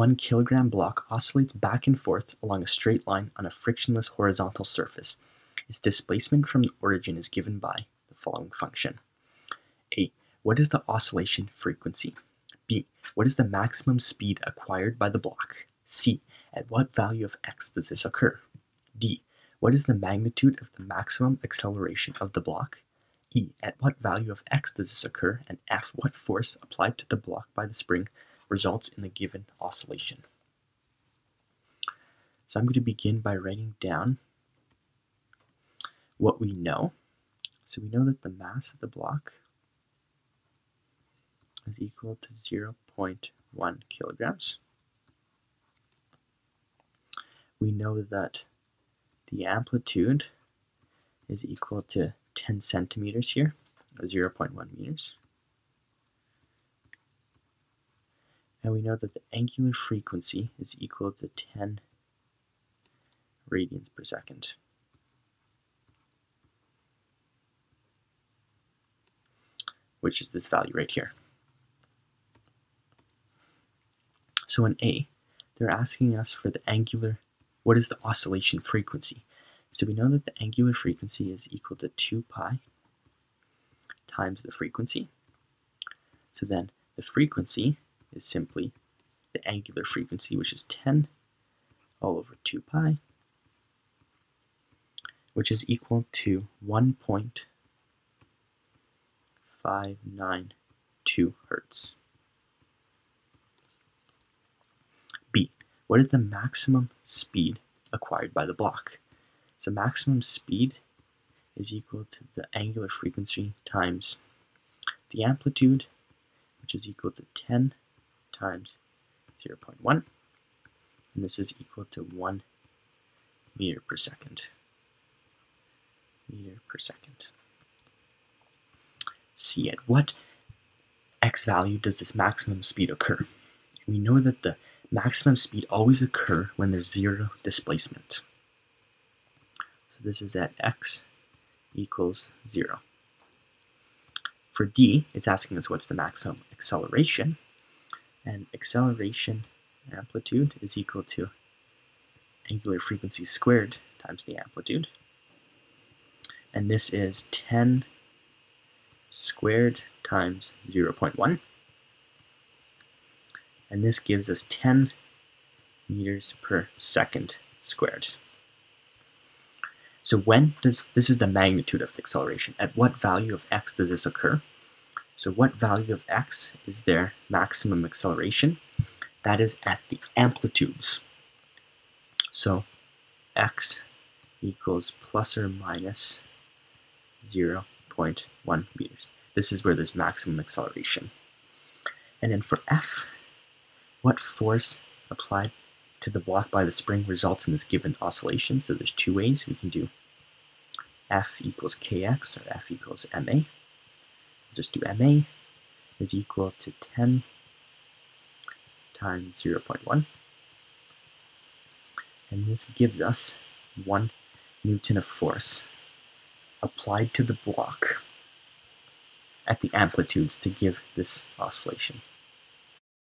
one kilogram block oscillates back and forth along a straight line on a frictionless horizontal surface. Its displacement from the origin is given by the following function. A. What is the oscillation frequency? B. What is the maximum speed acquired by the block? C. At what value of x does this occur? D. What is the magnitude of the maximum acceleration of the block? E. At what value of x does this occur? And F. What force applied to the block by the spring results in the given oscillation? So I'm going to begin by writing down what we know. So we know that the mass of the block is equal to 0.1 kilograms. We know that the amplitude is equal to 10 centimeters here, 0.1 meters. And we know that the angular frequency is equal to 10 radians per second. Which is this value right here. So in A, they're asking us for the angular, what is the oscillation frequency? So we know that the angular frequency is equal to 2 pi times the frequency. So then the frequency is simply the angular frequency, which is 10 all over 2 pi, which is equal to 1.592 hertz. B. What is the maximum speed acquired by the block? So maximum speed is equal to the angular frequency times the amplitude, which is equal to 10 times 0.1, and this is equal to 1 meter per second. Meter per second. C, at what x value does this maximum speed occur? We know that the maximum speed always occur when there's zero displacement So this is at x equals 0. For d, it's asking us what's the maximum acceleration, and acceleration amplitude is equal to angular frequency squared times the amplitude. And this is 10 squared times 0.1. And this gives us 10 meters per second squared. So when does, this is the magnitude of the acceleration. At what value of x does this occur? So what value of x is their maximum acceleration? That is at the amplitudes. So x equals plus or minus 0.1 meters. This is where there's maximum acceleration. And then for f, what force applied to the block by the spring results in this given oscillation? So there's two ways we can do f equals kx, or f equals ma. Just do ma is equal to 10 times 0.1. And this gives us 1 Newton of force applied to the block at the amplitudes to give this oscillation.